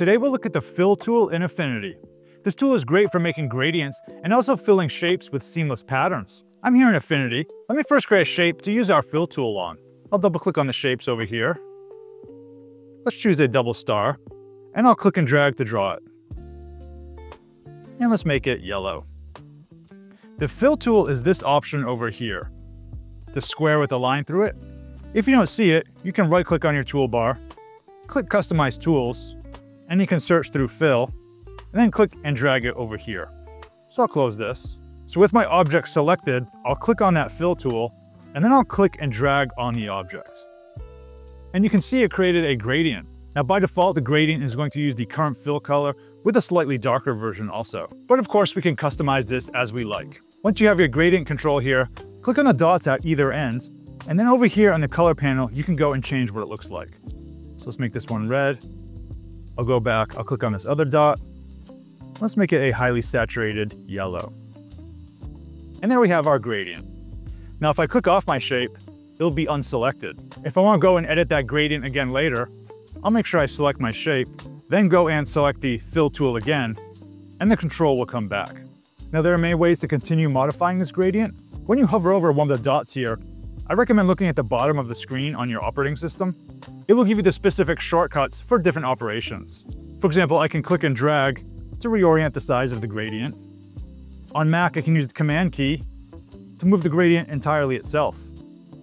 Today we'll look at the Fill tool in Affinity. This tool is great for making gradients and also filling shapes with seamless patterns. I'm here in Affinity. Let me first create a shape to use our Fill tool on. I'll double click on the shapes over here. Let's choose a double star, and I'll click and drag to draw it. And let's make it yellow. The Fill tool is this option over here. The square with a line through it. If you don't see it, you can right click on your toolbar, click Customize Tools, and you can search through Fill, and then click and drag it over here. So I'll close this. So with my object selected, I'll click on that Fill tool, and then I'll click and drag on the object. And you can see it created a gradient. Now by default, the gradient is going to use the current fill color with a slightly darker version also. But of course, we can customize this as we like. Once you have your gradient control here, click on the dots at either end, and then over here on the color panel, you can go and change what it looks like. So let's make this one red. I'll go back, I'll click on this other dot. Let's make it a highly saturated yellow. And there we have our gradient. Now if I click off my shape, it'll be unselected. If I want to go and edit that gradient again later, I'll make sure I select my shape, then go and select the fill tool again, and the control will come back. Now there are many ways to continue modifying this gradient. When you hover over one of the dots here, I recommend looking at the bottom of the screen on your operating system. It will give you the specific shortcuts for different operations. For example, I can click and drag to reorient the size of the gradient. On Mac, I can use the Command key to move the gradient entirely itself.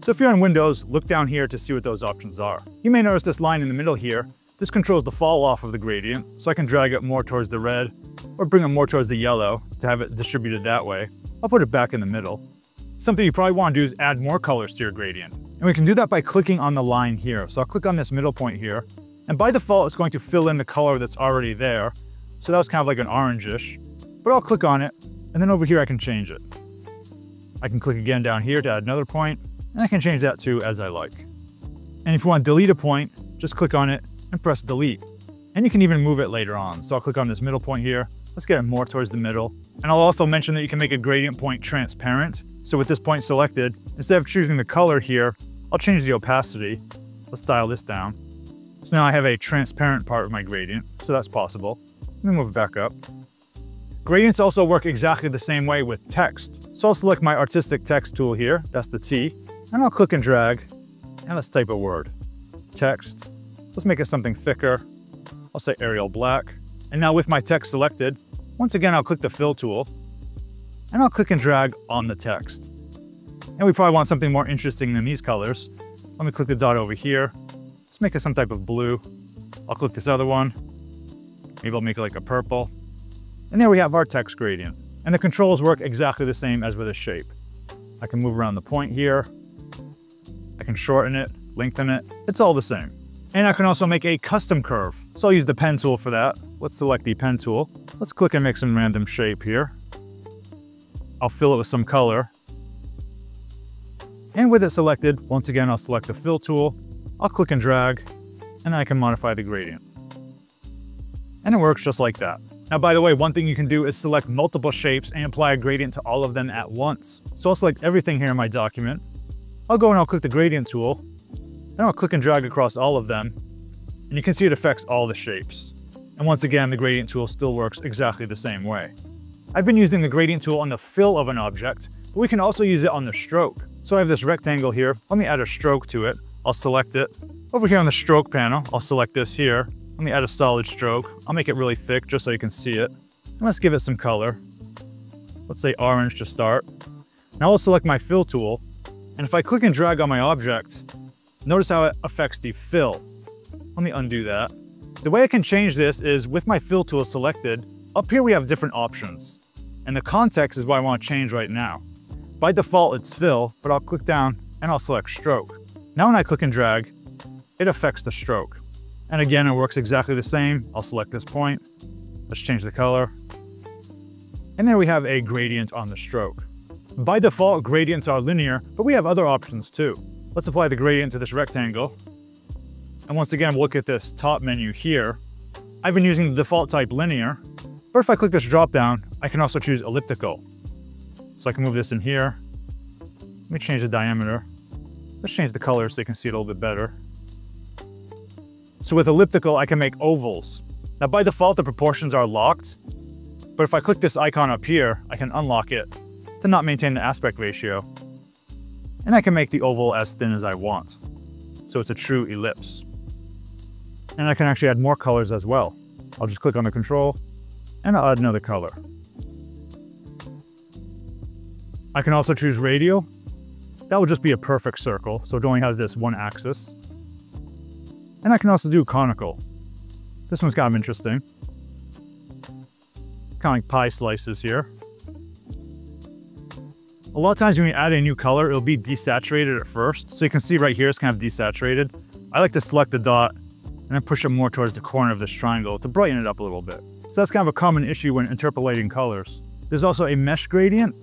So if you're on Windows, look down here to see what those options are. You may notice this line in the middle here. This controls the fall off of the gradient, so I can drag it more towards the red or bring it more towards the yellow to have it distributed that way. I'll put it back in the middle. Something you probably want to do is add more colors to your gradient. And we can do that by clicking on the line here. So I'll click on this middle point here. And by default, it's going to fill in the color that's already there. So that was kind of like an orangish. But I'll click on it, and then over here I can change it. I can click again down here to add another point, and I can change that too as I like. And if you want to delete a point, just click on it and press delete. And you can even move it later on. So I'll click on this middle point here. Let's get it more towards the middle. And I'll also mention that you can make a gradient point transparent. So with this point selected, instead of choosing the color here, I'll change the opacity. Let's dial this down. So now I have a transparent part of my gradient, so that's possible. Let me move it back up. Gradients also work exactly the same way with text. So I'll select my artistic text tool here, that's the T, and I'll click and drag, and let's type a word. Text. Let's make it something thicker. I'll say Arial Black. And now with my text selected, once again, I'll click the Fill tool, and I'll click and drag on the text. And we probably want something more interesting than these colors. Let me click the dot over here. Let's make it some type of blue. I'll click this other one. Maybe I'll make it like a purple. And there we have our text gradient. And the controls work exactly the same as with a shape. I can move around the point here. I can shorten it, lengthen it. It's all the same. And I can also make a custom curve. So I'll use the pen tool for that. Let's select the pen tool. Let's click and make some random shape here. I'll fill it with some color. And with it selected, once again, I'll select the fill tool. I'll click and drag, and I can modify the gradient. And it works just like that. Now, by the way, one thing you can do is select multiple shapes and apply a gradient to all of them at once. So I'll select everything here in my document. I'll go and I'll click the gradient tool. Then I'll click and drag across all of them. And you can see it affects all the shapes. And once again, the gradient tool still works exactly the same way. I've been using the gradient tool on the fill of an object, but we can also use it on the stroke. So I have this rectangle here. Let me add a stroke to it. I'll select it. Over here on the stroke panel, I'll select this here. Let me add a solid stroke. I'll make it really thick just so you can see it. And let's give it some color. Let's say orange to start. Now I'll select my fill tool. And if I click and drag on my object, notice how it affects the fill. Let me undo that. The way I can change this is with my fill tool selected, up here we have different options. And the context is what I want to change right now. By default, it's fill, but I'll click down and I'll select stroke. Now when I click and drag, it affects the stroke. And again, it works exactly the same. I'll select this point. Let's change the color. And there we have a gradient on the stroke. By default, gradients are linear, but we have other options too. Let's apply the gradient to this rectangle. And once again, look at this top menu here. I've been using the default type linear, but if I click this drop down, I can also choose elliptical. So I can move this in here. Let me change the diameter. Let's change the color so you can see it a little bit better. So with elliptical, I can make ovals. Now by default, the proportions are locked, but if I click this icon up here, I can unlock it to not maintain the aspect ratio. And I can make the oval as thin as I want. So it's a true ellipse. And I can actually add more colors as well. I'll just click on the control and I'll add another color. I can also choose radial. That will just be a perfect circle, so it only has this one axis. And I can also do conical. This one's kind of interesting. Kind of like pie slices here. A lot of times when you add a new color, it'll be desaturated at first. So you can see right here, it's kind of desaturated. I like to select the dot and then push it more towards the corner of this triangle to brighten it up a little bit. So that's kind of a common issue when interpolating colors. There's also a mesh gradient.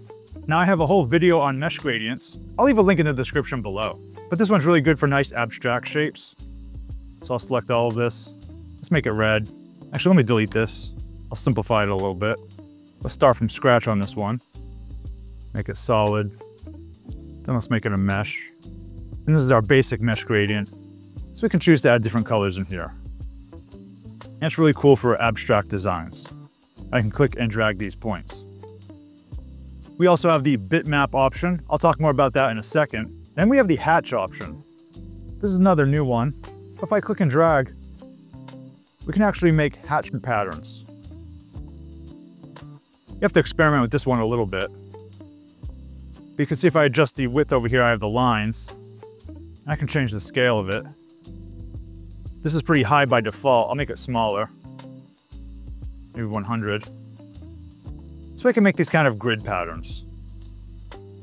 Now I have a whole video on mesh gradients. I'll leave a link in the description below. But this one's really good for nice abstract shapes. So I'll select all of this. Let's make it red. Actually, let me delete this. I'll simplify it a little bit. Let's start from scratch on this one. Make it solid. Then let's make it a mesh. And this is our basic mesh gradient. So we can choose to add different colors in here. It's really cool for abstract designs. I can click and drag these points. We also have the bitmap option. I'll talk more about that in a second. Then we have the hatch option. This is another new one. If I click and drag, we can actually make hatch patterns. You have to experiment with this one a little bit. But you can see if I adjust the width over here, I have the lines. I can change the scale of it. This is pretty high by default. I'll make it smaller. Maybe 100. So I can make these kind of grid patterns.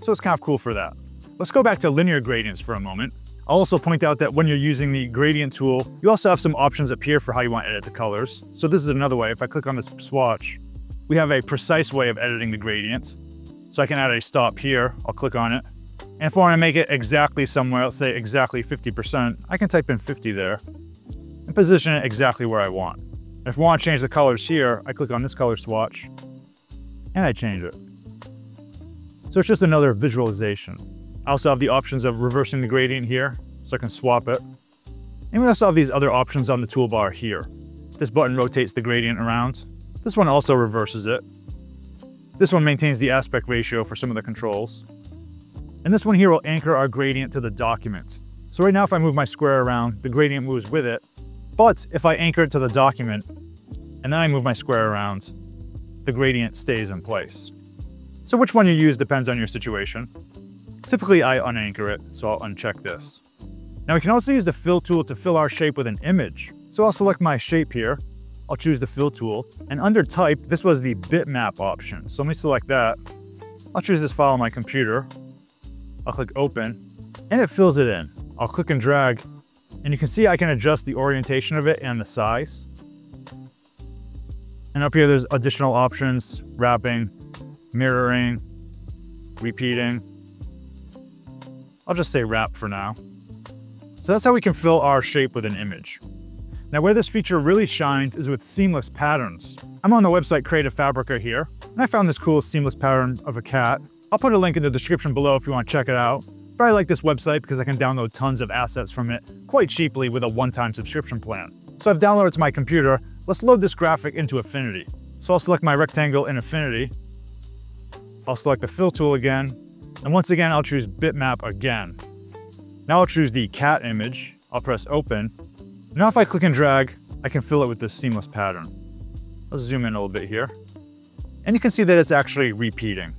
So it's kind of cool for that. Let's go back to linear gradients for a moment. I'll also point out that when you're using the gradient tool, you also have some options up here for how you want to edit the colors. So this is another way. If I click on this swatch, we have a precise way of editing the gradient. So I can add a stop here. I'll click on it. And if I want to make it exactly somewhere, let's say exactly 50%, I can type in 50 there and position it exactly where I want. If I want to change the colors here, I click on this color swatch and I change it. So it's just another visualization. I also have the options of reversing the gradient here, so I can swap it. And we also have these other options on the toolbar here. This button rotates the gradient around. This one also reverses it. This one maintains the aspect ratio for some of the controls. And this one here will anchor our gradient to the document. So right now if I move my square around, the gradient moves with it, but if I anchor it to the document, and then I move my square around, the gradient stays in place. So which one you use depends on your situation. Typically I unanchor it, so I'll uncheck this. Now we can also use the fill tool to fill our shape with an image. So I'll select my shape here, I'll choose the fill tool, and under type, this was the bitmap option. So let me select that. I'll choose this file on my computer. I'll click open, and it fills it in. I'll click and drag, and you can see I can adjust the orientation of it and the size. And up here, there's additional options, wrapping, mirroring, repeating. I'll just say wrap for now. So that's how we can fill our shape with an image. Now where this feature really shines is with seamless patterns. I'm on the website Creative Fabrica here, and I found this cool seamless pattern of a cat. I'll put a link in the description below if you want to check it out. But I like this website because I can download tons of assets from it quite cheaply with a one-time subscription plan. So I've downloaded it to my computer. Let's load this graphic into Affinity. So I'll select my rectangle in Affinity. I'll select the fill tool again. And once again, I'll choose bitmap again. Now I'll choose the cat image. I'll press open. Now if I click and drag, I can fill it with this seamless pattern. Let's zoom in a little bit here. And you can see that it's actually repeating.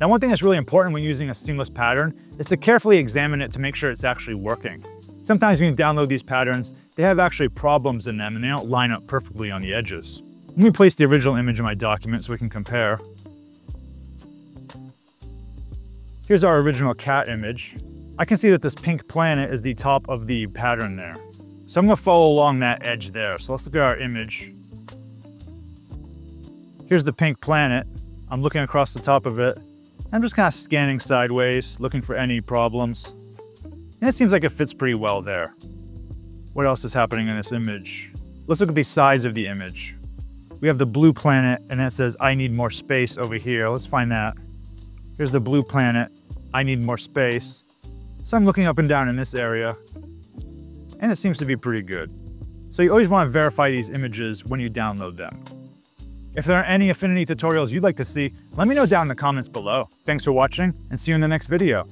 Now one thing that's really important when using a seamless pattern is to carefully examine it to make sure it's actually working. Sometimes when you download these patterns, they have actually problems in them and they don't line up perfectly on the edges. Let me place the original image in my document so we can compare. Here's our original cat image. I can see that this pink planet is the top of the pattern there. So I'm gonna follow along that edge there. So let's look at our image. Here's the pink planet. I'm looking across the top of it I'm just kind of scanning sideways, looking for any problems. And it seems like it fits pretty well there. What else is happening in this image? Let's look at the sides of the image. We have the blue planet and it says, I need more space over here. Let's find that. Here's the blue planet. I need more space. So I'm looking up and down in this area and it seems to be pretty good. So you always want to verify these images when you download them. If there are any Affinity tutorials you'd like to see, let me know down in the comments below. Thanks for watching, and see you in the next video.